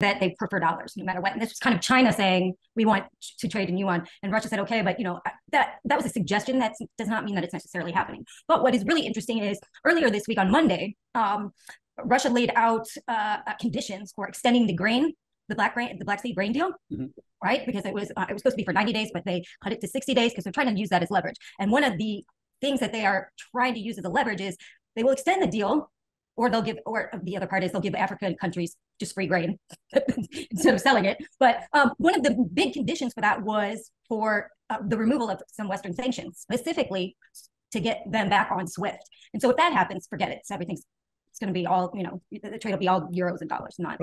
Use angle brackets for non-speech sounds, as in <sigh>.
that they prefer dollars no matter what. And this was kind of China saying we want to trade in yuan, and Russia said okay, but you know that that was a suggestion. That does not mean that it's necessarily happening. But what is really interesting is earlier this week on Monday, um, Russia laid out uh, conditions for extending the grain, the black grain, the Black Sea grain deal, mm-hmm. right? Because it was uh, it was supposed to be for 90 days, but they cut it to 60 days because they're trying to use that as leverage. And one of the things that they are trying to use as a leverage is they will extend the deal or they'll give, or the other part is they'll give African countries just free grain <laughs> instead of selling it. But um, one of the big conditions for that was for uh, the removal of some Western sanctions, specifically to get them back on SWIFT. And so if that happens, forget it. Everything's it's going to be all, you know, the trade will be all euros and dollars, not.